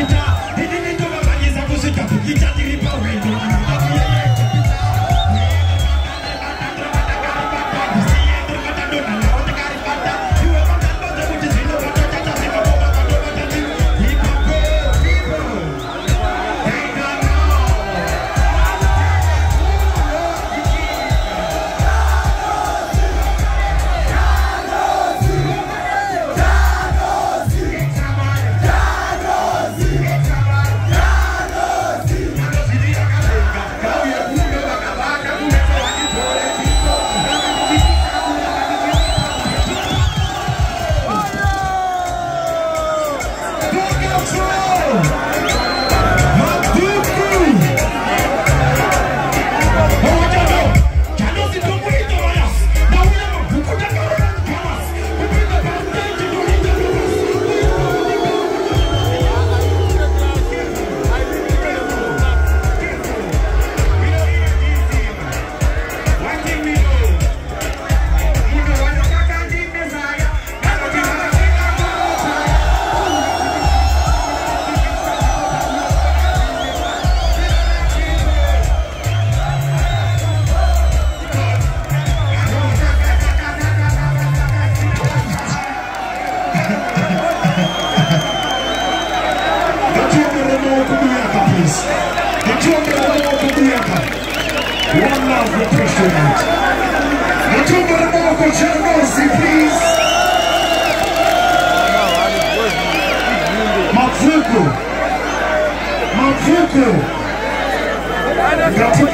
kusikita ndini ndinovamanisa kusvika ichatiripawena Christmas. The Jungle Award for Jamaica. One love we push. The Jungle of the Generosity, please. Mafuku. Mafuku. Mafuku.